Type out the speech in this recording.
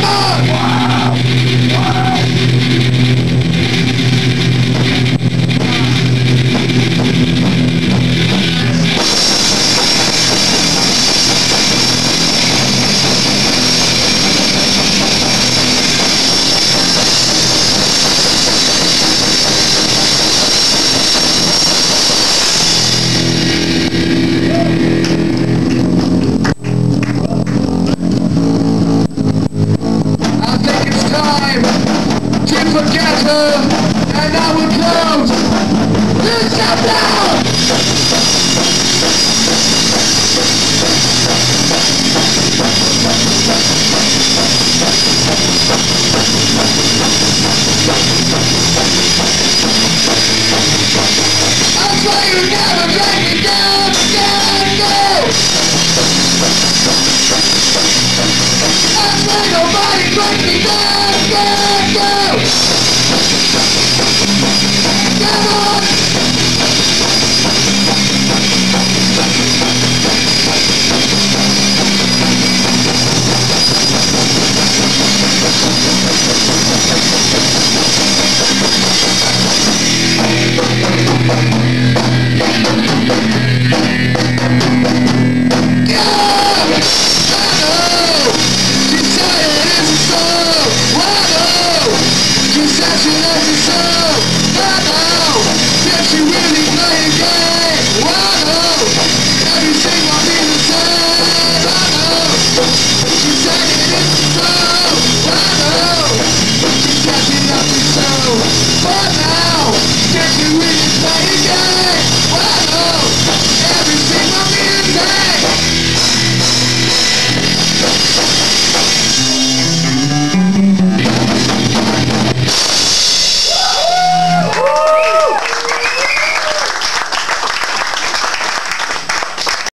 Come on! Close this chapter!